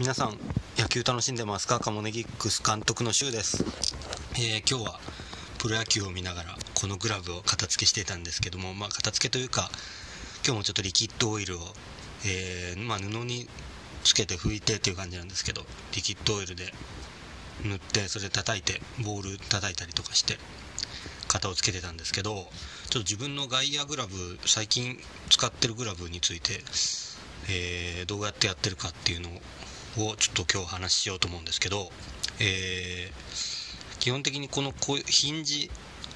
皆さん野球楽しんでますか？カモネギックス監督のシです、えー、今日はプロ野球を見ながらこのグラブを片付けしていたんですけども、まあ、片付けというか今日もちょっとリキッドオイルを、えー、まあ、布につけて拭いてっていう感じなんですけどリキッドオイルで塗ってそれで叩いてボール叩いたりとかして型をつけてたんですけどちょっと自分の外野グラブ最近使ってるグラブについて、えー、どうやってやってるかっていうのををちょっと今日話しようと思うんですけど、えー、基本的にこのこヒンジ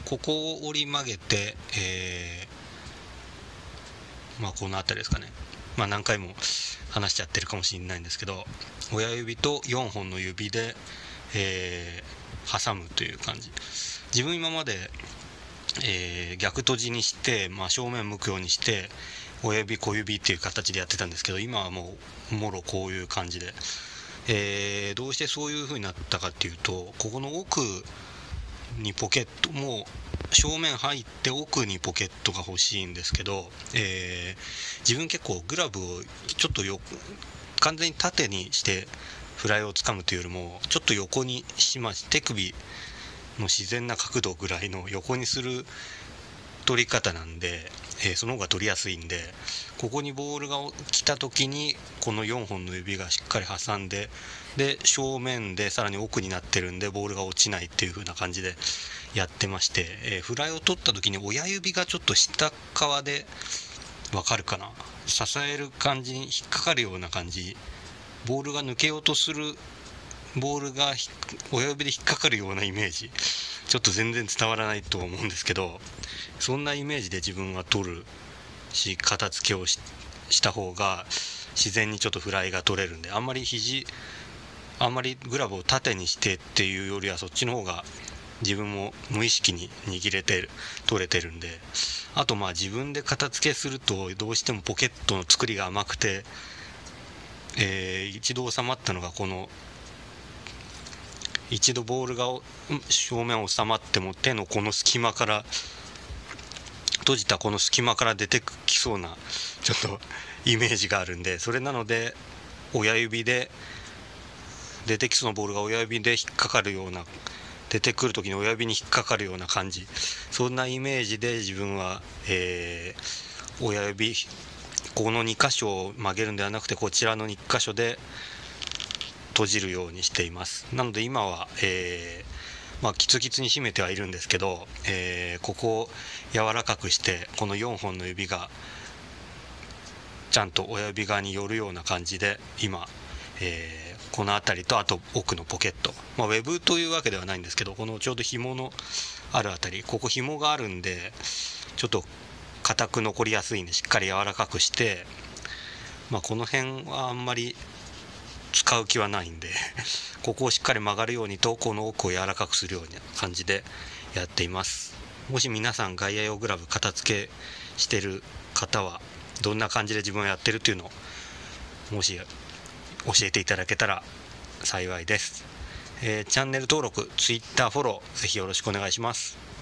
ここを折り曲げて、えー、まあこの辺りですかね。まあ何回も話しちゃってるかもしれないんですけど親指と4本の指で、えー、挟むという感じ。自分今まで、え、逆閉じにして、まあ、正面向くようにして親指小指っていう形でやってたんですけど今はもうもろこういう感じで、えー、どうしてそういう風になったかっていうとここの奥にポケットも正面入って奥にポケットが欲しいんですけど、えー、自分結構グラブをちょっとよ完全に縦にしてフライをつかむというよりもちょっと横にしまして手首の自然な角度ぐらいの横にする取り方なんで、え、その方が取りやすいんでここにボールが来た時にこの4本の指がしっかり挟んでで正面でさらに奥になってるんでボールが落ちないっていう風な感じでやってまして、え、フライを取った時に親指がちょっと下側でわかるかな？支える感じに引っかかるような感じ。ボールが抜けようとするボールが親指で引っかかるようなイメージ。ちょっと全然伝わらないと思うんですけどそんなイメージで自分は取るし片付けをした方が自然にちょっとフライが取れるんであんまり肘あんまりグラブを縦にしてっていうよりはそっちの方が自分も無意識に握れてる取れてるんであとまあ自分で片付けするとどうしてもポケットの作りが甘くて、えー、一度収まったのがこの一度ボールが正面収まっても手のこの隙間から閉じたこの隙間から出てきそうなちょっとイメージがあるんでそれなので親指で出てきそうなボールが親指で引っかかるような出てくる時に親指に引っかかるような感じ。そんなイメージで自分は、えー、親指この2箇所を曲げるんではなくてこちらの2箇所で閉じるようにしています。なので今は、えー、まあ、キツキツに締めてはいるんですけど、えー、ここを柔らかくしてこの4本の指がちゃんと親指側に寄るような感じで今、えー、この辺りとあと奥のポケット、まあ、ウェブというわけではないんですけどこのちょうど紐のある辺り。ここ紐があるんでちょっと硬く残りやすいんでしっかり柔らかくして、まあ、この辺はあんまり使う気はないんで ここをしっかり曲がるようにとこの奥を柔らかくするような感じでやっています。もし皆さん外野用グラブ片付けしてる方はどんな感じで自分はやってるっていうのをもし教えていただけたら幸いです、えー、チャンネル登録 Twitter フォローぜひよろしくお願いします。